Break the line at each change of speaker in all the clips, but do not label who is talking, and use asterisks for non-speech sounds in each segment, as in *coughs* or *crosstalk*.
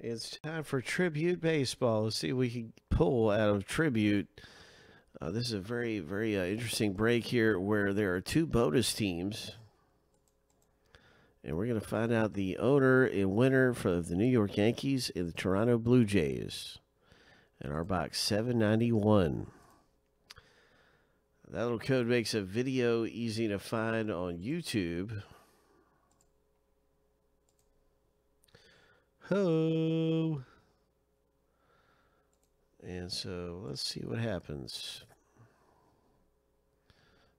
It's time for tribute baseball. Let's see what we can pull out of tribute. Uh, this is a very, very uh, interesting break here where there are two bonus teams. And we're going to find out the owner and winner for the New York Yankees and the Toronto Blue Jays. And our box 791. That little code makes a video easy to find on YouTube. Ho! And so let's see what happens.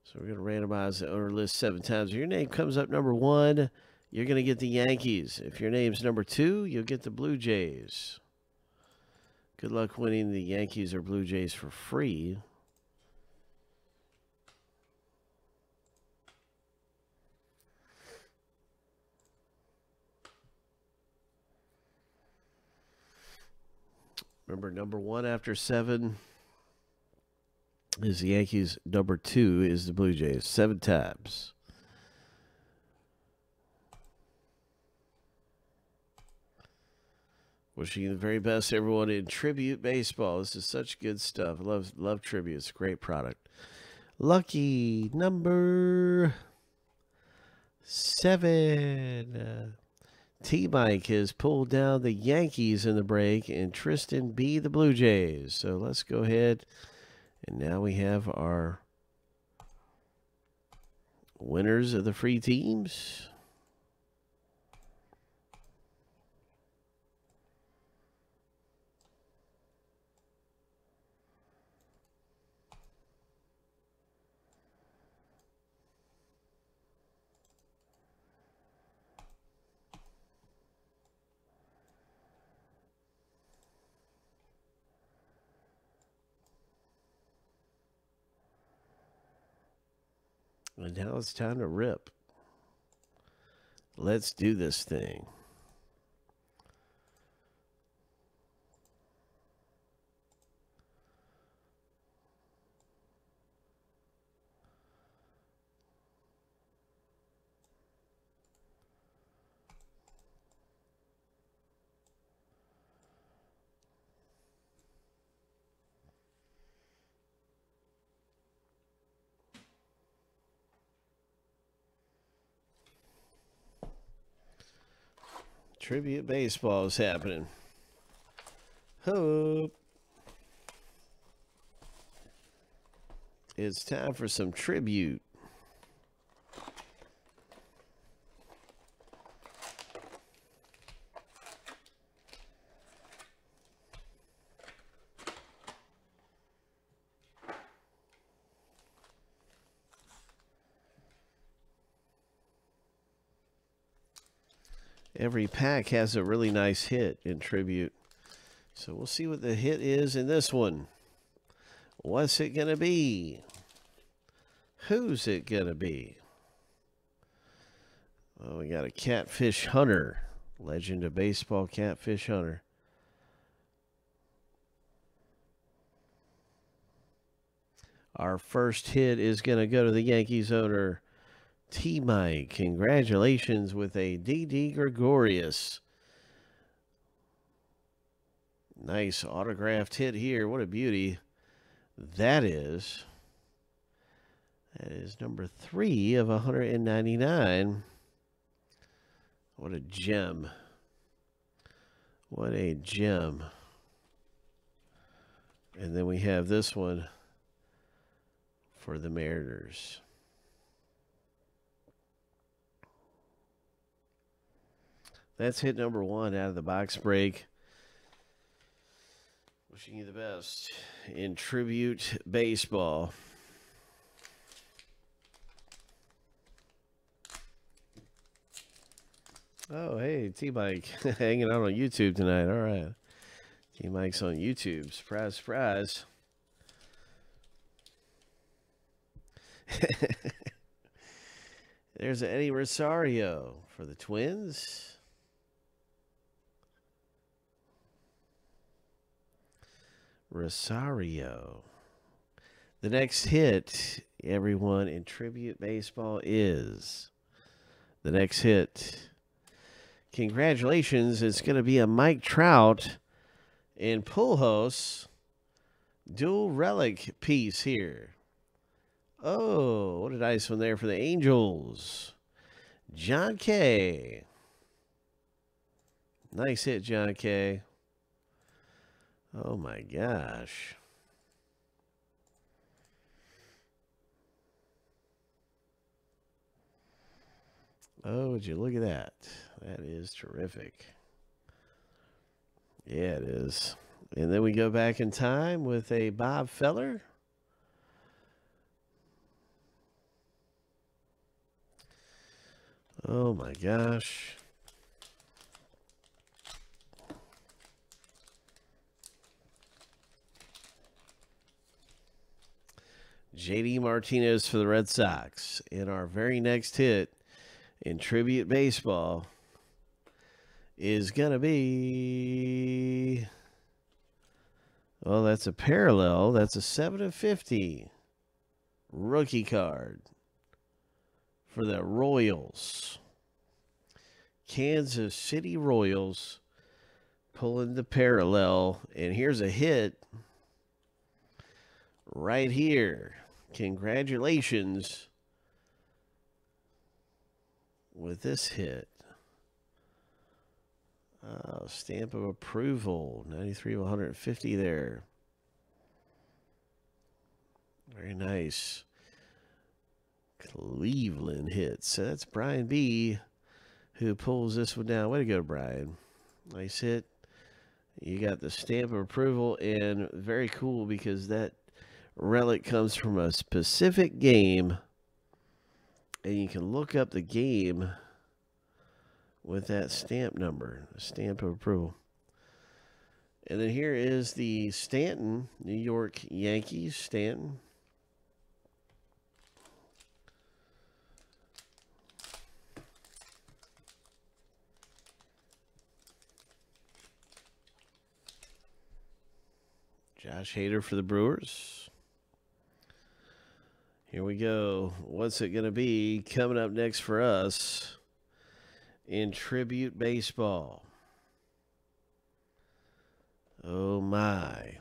So we're going to randomize the owner list seven times. If your name comes up number one, you're going to get the Yankees. If your name's number two, you'll get the Blue Jays. Good luck winning the Yankees or Blue Jays for free. Remember, number one after seven is the Yankees. Number two is the Blue Jays. Seven times. Wishing you the very best, everyone, in tribute baseball. This is such good stuff. Love, love tribute. It's a great product. Lucky number seven. T Mike has pulled down the Yankees in the break and Tristan B the Blue Jays. So let's go ahead. And now we have our winners of the free teams. And now it's time to rip. Let's do this thing. Tribute baseball is happening. Hope. It's time for some tribute. Every pack has a really nice hit in tribute. So we'll see what the hit is in this one. What's it going to be? Who's it going to be? Well, we got a catfish hunter. Legend of baseball catfish hunter. Our first hit is going to go to the Yankees owner, T Mike, congratulations with a Didi Gregorius. Nice autographed hit here. What a beauty that is. That is number three of 199. What a gem. What a gem. And then we have this one for the Mariners. That's hit number one out of the box break. Wishing you the best in tribute baseball. Oh, hey, T Mike *laughs* hanging out on YouTube tonight. All right. T Mike's on YouTube. Surprise, surprise. *laughs* There's Eddie Rosario for the Twins. Rosario. The next hit, everyone, in tribute baseball is the next hit Congratulations. It's going to be a Mike Trout and Pujols dual relic piece here. Oh, what a nice one there for the Angels. John K. Nice hit, John K. Oh my gosh. Oh, would you look at that? That is terrific. Yeah, it is. And then we go back in time with a Bob Feller. Oh my gosh. JD Martinez for the Red Sox. In our very next hit in tribute baseball is going to be. Well, that's a parallel. That's a 7 of 50 rookie card for the Royals. Kansas City Royals pulling the parallel. And here's a hit right here. Congratulations with this hit. Uh, stamp of approval, 93 of 150 there. Very nice. Cleveland hits. So that's Brian B. who pulls this one down. Way to go, Brian. Nice hit. You got the stamp of approval, and very cool because that relic comes from a specific game, and you can look up the game with that stamp number, stamp of approval. And then here is the Stanton, New York Yankees, Stanton. Josh Hader for the Brewers. Here we go. What's it going to be coming up next for us in tribute baseball? Oh my.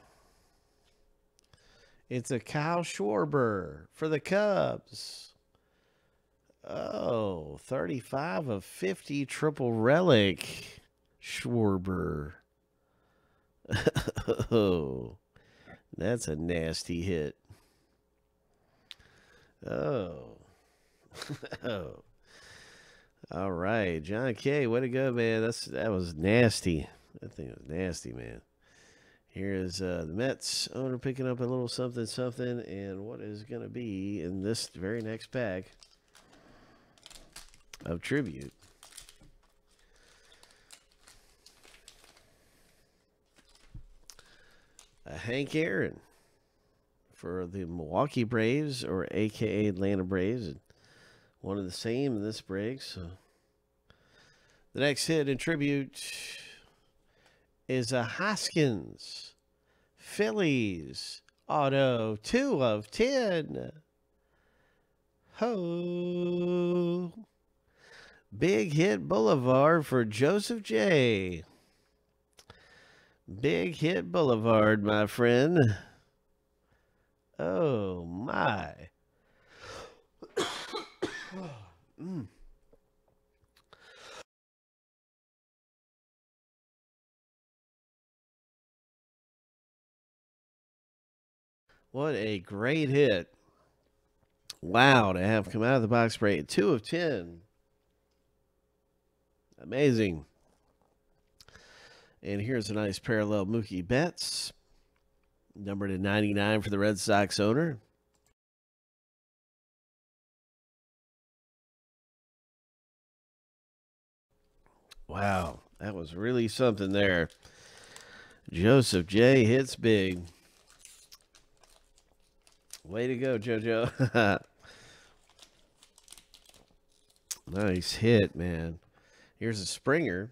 It's a Kyle Schwarber for the Cubs. Oh, 35 of 50 triple relic Schwarber. *laughs* oh. That's a nasty hit. Oh. *laughs* oh. All right, John K. Way to go, man. That's that was nasty. That thing was nasty, man. Here is uh, the Mets owner picking up a little something, something, and what is going to be in this very next pack of tribute. a Hank Aaron for the Milwaukee Braves, or AKA Atlanta Braves. One of the same in this break. So the next hit in tribute is a Hoskins Phillies auto, two of ten. Ho! Big hit Boulevard for Joseph J. Big Hit Boulevard, my friend. Oh, my. mm. *clears throat* What a great hit. Wow, to have come out of the box break. Two of ten. Amazing. And here's a nice parallel Mookie Betts, numbered to 99 for the Red Sox owner. Wow, that was really something there. Joseph J hits big. Way to go, JoJo. *laughs* nice hit, man. Here's a Springer.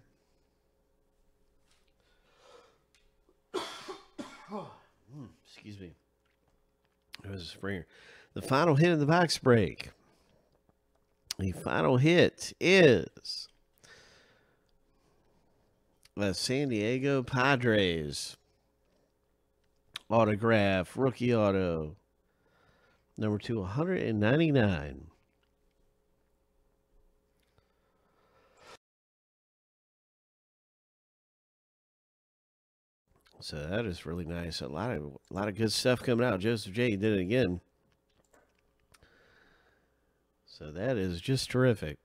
Excuse me. It was a Springer. The final hit in the box break. The final hit is The San Diego Padres. Autograph, rookie auto. Number 299. So that is really nice. A lot of a lot of good stuff coming out. Joseph J did it again. So that is just terrific.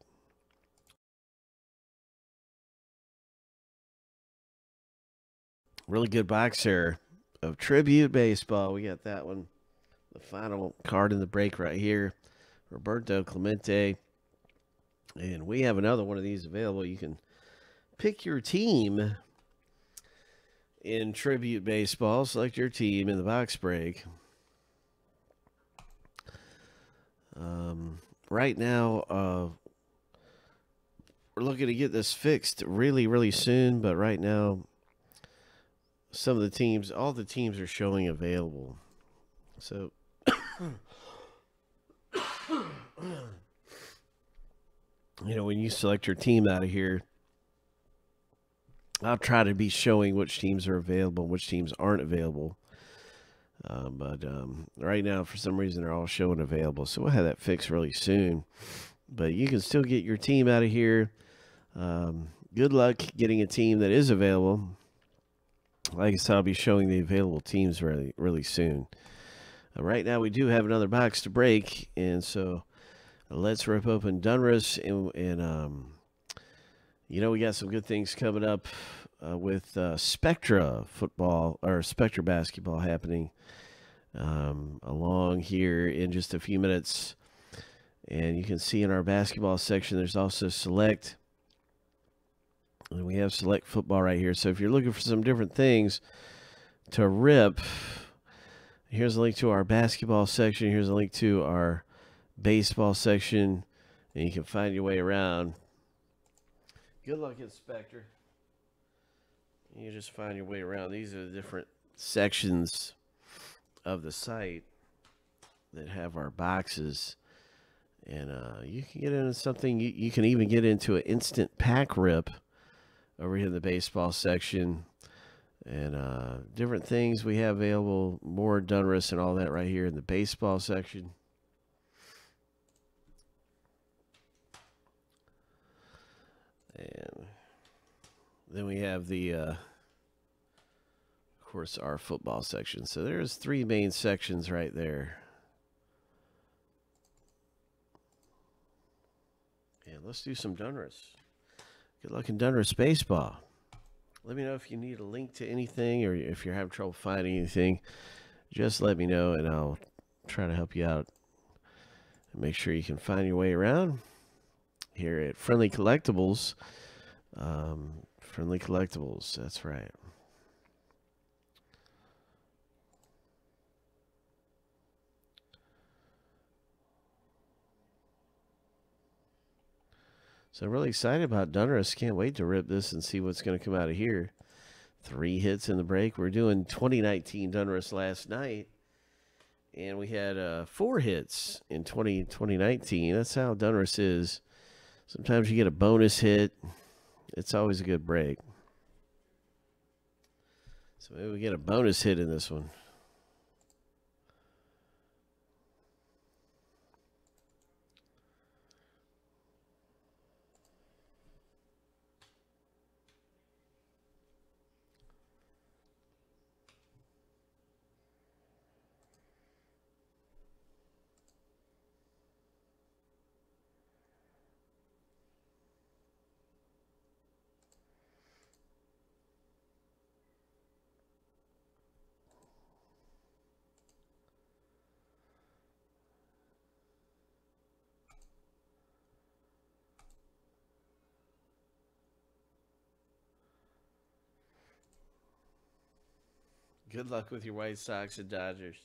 Really good box here of tribute baseball. We got that one. The final card in the break right here. Roberto Clemente. And we have another one of these available. You can pick your team in tribute baseball. Select your team in the box break. Um, right now, uh, we're looking to get this fixed really, really soon. But right now, some of the teams, all the teams are showing available. So. *coughs* *coughs* you know, when you select your team out of here, I'll try to be showing which teams are available, and which teams aren't available. Uh, but um, right now, for some reason, they're all showing available. So we'll have that fixed really soon. But you can still get your team out of here. Um, good luck getting a team that is available. Like I said, I'll be showing the available teams really, really soon. Uh, right now, we do have another box to break. And so let's rip open Donruss and, and um, you know, we got some good things coming up uh, with uh, Spectra football or Spectra basketball happening um, along here in just a few minutes. And you can see in our basketball section, there's also select. And we have select football right here. So if you're looking for some different things to rip, here's a link to our basketball section. Here's a link to our baseball section. And you can find your way around Good luck, Inspector. You just find your way around. These are the different sections of the site that have our boxes. And uh, you can get into something. You, you can even get into an instant pack rip over here in the baseball section. And uh, different things we have available. More Donruss and all that right here in the baseball section. And then we have the, uh, of course, our football section. So there's three main sections right there. And let's do some Donruss. Good luck in Donruss baseball. Let me know if you need a link to anything or if you're having trouble finding anything. Just let me know and I'll try to help you out and make sure you can find your way around here at Friendly Collectibles. Um, Friendly Collectibles, that's right. So I'm really excited about Donruss. Can't wait to rip this and see what's going to come out of here. Three hits in the break. We're doing 2019 Donruss last night. And we had uh, four hits in 20, 2019. That's how Donruss is. Sometimes you get a bonus hit. It's always a good break. So maybe we get a bonus hit in this one. Good luck with your White Sox and Dodgers.